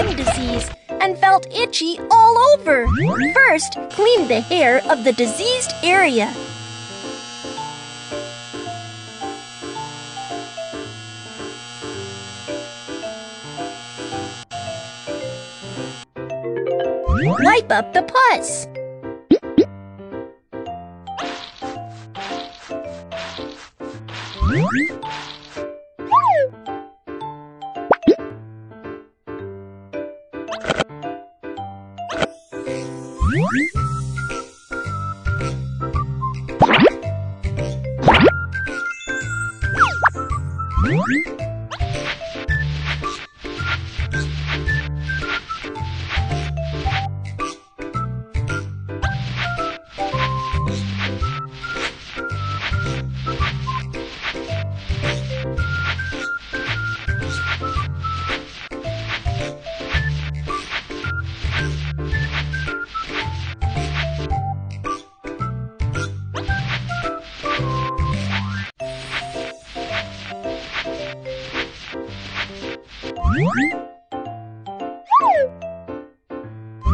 skin disease and felt itchy all over. First, clean the hair of the diseased area. Wipe up the pus.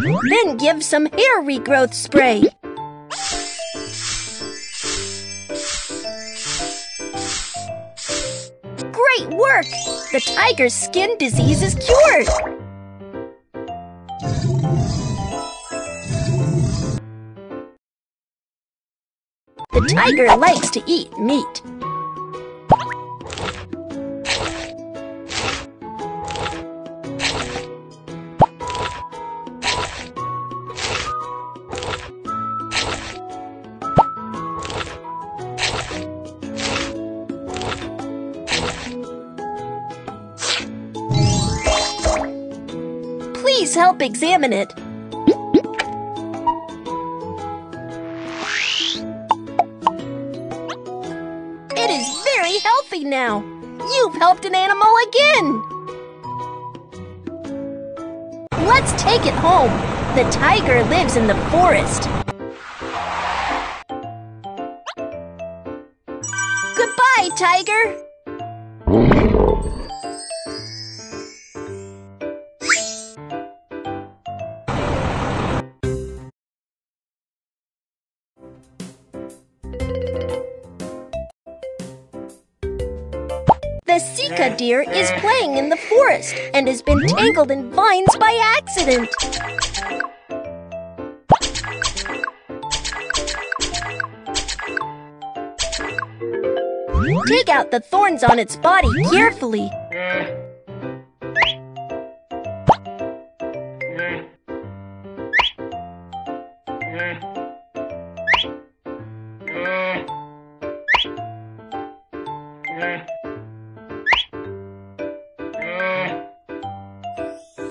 Then give some hair regrowth spray. Great work! The tiger's skin disease is cured! The tiger likes to eat meat. Help examine it. It is very healthy now. You've helped an animal again. Let's take it home. The tiger lives in the forest. Goodbye, tiger. The Sika deer is playing in the forest and has been tangled in vines by accident. Take out the thorns on its body carefully.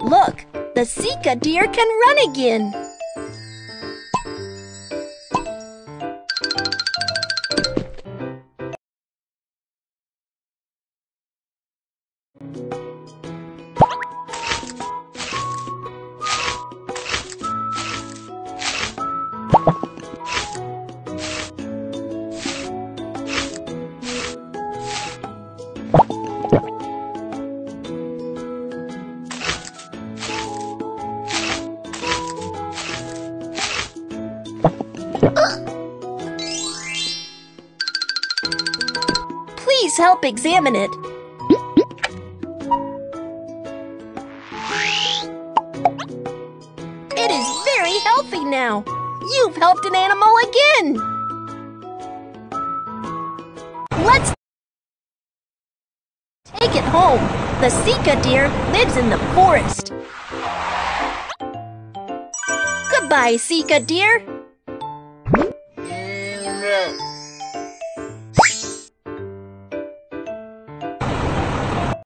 Look, the Sika deer can run again. Please help examine it. It is very healthy now. You've helped an animal again. Let's take it home. The Sika deer lives in the forest. Goodbye, Sika deer.